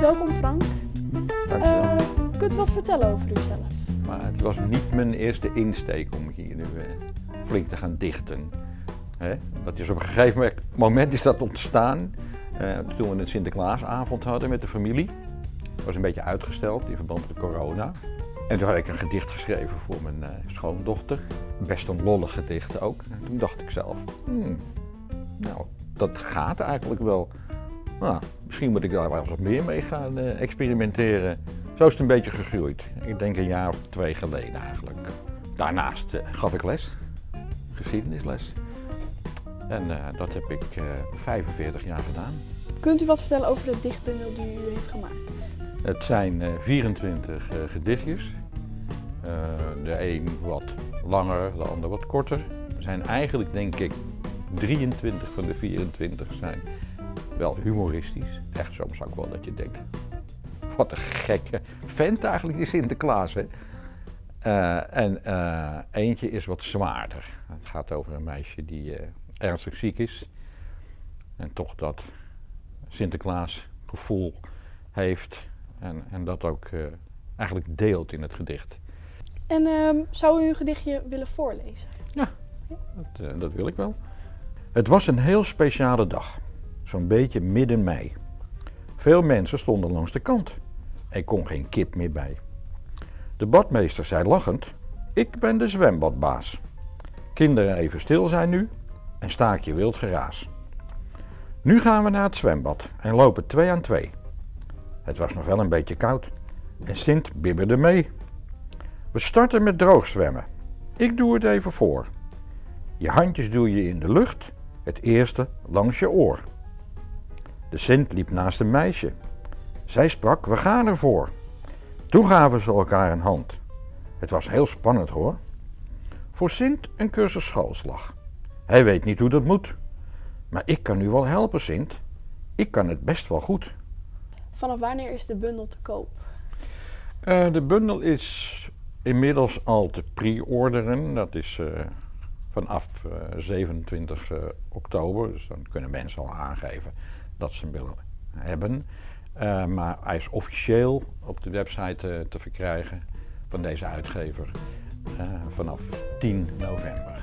Welkom Frank. Dankjewel. Eh, kunt u wat vertellen over uzelf? Maar het was niet mijn eerste insteek om hier nu eh, flink te gaan dichten. Hè? Dat is op een gegeven moment is dat ontstaan eh, toen we een Sinterklaasavond hadden met de familie. Dat was een beetje uitgesteld in verband met de corona. En toen had ik een gedicht geschreven voor mijn schoondochter. Best een lollig gedicht ook. En toen dacht ik zelf, hmm, nou, dat gaat eigenlijk wel. Nou, misschien moet ik daar wel wat meer mee gaan eh, experimenteren. Zo is het een beetje gegroeid. Ik denk een jaar of twee geleden eigenlijk. Daarnaast eh, gaf ik les, geschiedenisles. En eh, dat heb ik eh, 45 jaar gedaan. Kunt u wat vertellen over de dichtbundel die u heeft gemaakt? Het zijn eh, 24 eh, gedichtjes. De een wat langer, de ander wat korter. Er zijn eigenlijk, denk ik, 23 van de 24 zijn wel humoristisch. Echt soms ook wel dat je denkt, wat een gekke vent eigenlijk die Sinterklaas. Hè? Eh, en eh, eentje is wat zwaarder. Het gaat over een meisje die eh, ernstig ziek is. En toch dat Sinterklaas gevoel heeft. En, en dat ook eigenlijk deelt in het gedicht. En ehm, zou u een gedichtje willen voorlezen? Dat, eh, dat wil ik wel. Het was een heel speciale dag. Zo'n beetje midden mei. Veel mensen stonden langs de kant. Er kon geen kip meer bij. De badmeester zei lachend: Ik ben de zwembadbaas. Kinderen even stil zijn nu en staak je wild geraas. Nu gaan we naar het zwembad en lopen twee aan twee. Het was nog wel een beetje koud en Sint bibberde mee. We starten met droog zwemmen. Ik doe het even voor. Je handjes doe je in de lucht, het eerste langs je oor. De Sint liep naast een meisje. Zij sprak, we gaan ervoor. Toen gaven ze elkaar een hand. Het was heel spannend hoor. Voor Sint een cursus schoolslag. Hij weet niet hoe dat moet. Maar ik kan u wel helpen, Sint. Ik kan het best wel goed. Vanaf wanneer is de bundel te koop? Eh, de bundel is inmiddels al te pre-orderen. Dat is eh, vanaf eh, 27 eh, oktober. Dus dan kunnen mensen al aangeven dat ze hem willen hebben. Eh, maar hij is officieel op de website eh, te verkrijgen van deze uitgever eh, vanaf 10 november.